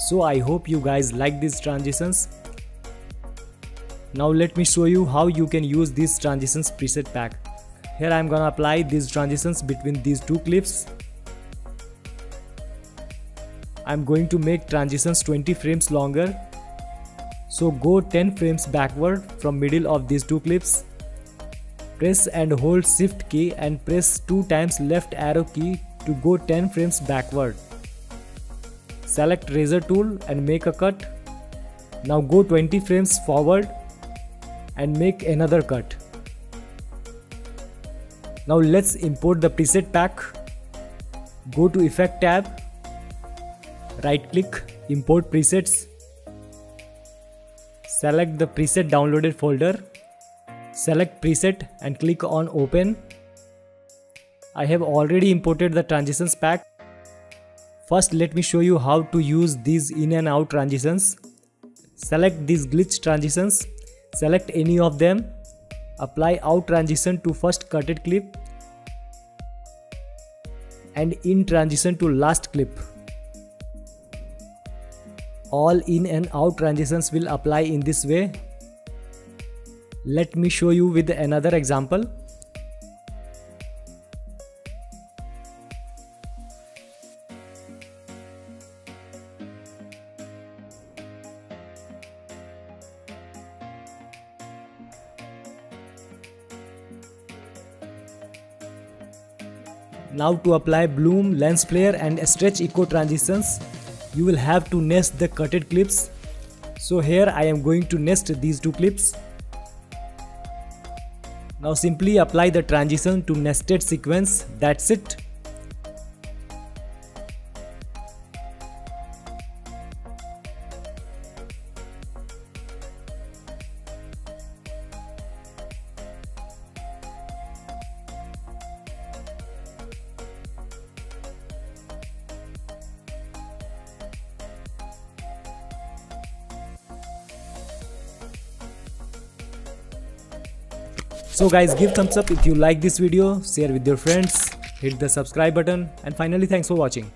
So I hope you guys like these transitions. Now let me show you how you can use these transitions preset pack. Here I am gonna apply these transitions between these two clips. I am going to make transitions 20 frames longer. So go 10 frames backward from middle of these two clips. Press and hold shift key and press 2 times left arrow key to go 10 frames backward. Select razor tool and make a cut. Now go 20 frames forward and make another cut. Now let's import the preset pack. Go to effect tab, right click, import presets. Select the preset downloaded folder. Select preset and click on open. I have already imported the transitions pack. First let me show you how to use these in and out transitions. Select these glitch transitions Select any of them. Apply out transition to first cutted clip and in transition to last clip. All in and out transitions will apply in this way. Let me show you with another example. Now to apply bloom, lens flare and stretch echo transitions, you will have to nest the cutted clips. So here I am going to nest these two clips. Now simply apply the transition to nested sequence, that's it. So guys give thumbs up if you like this video, share with your friends, hit the subscribe button and finally thanks for watching.